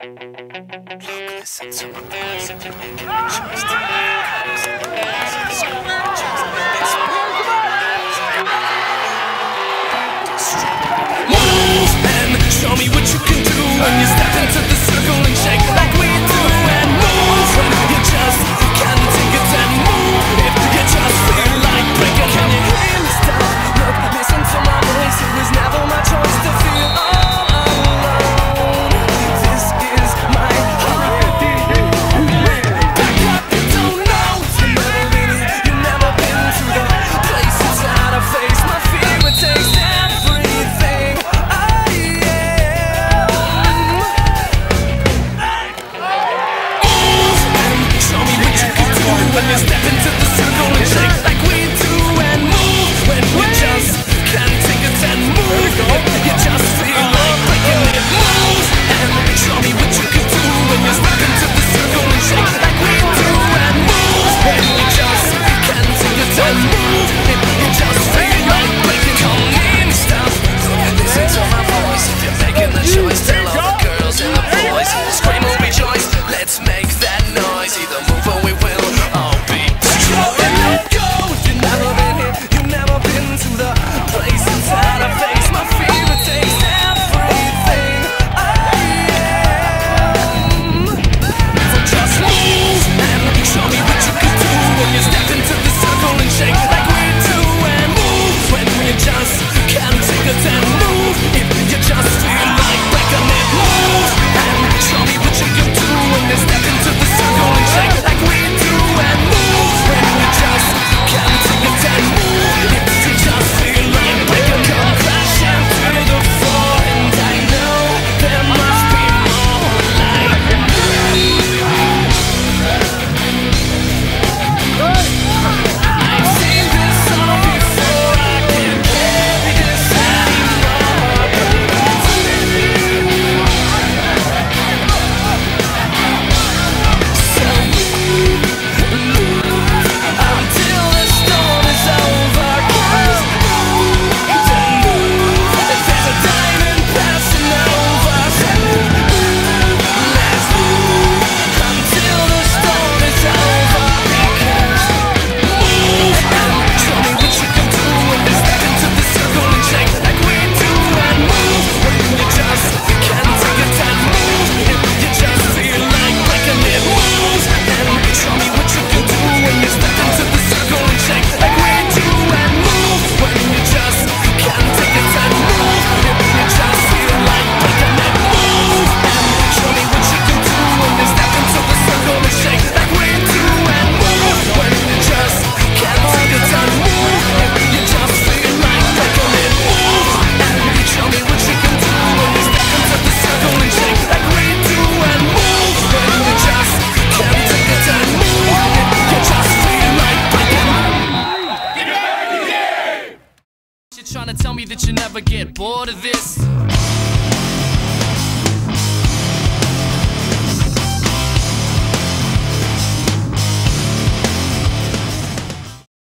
Look, listen to my voice if you're making a choice to trying to tell me that you never get bored of this.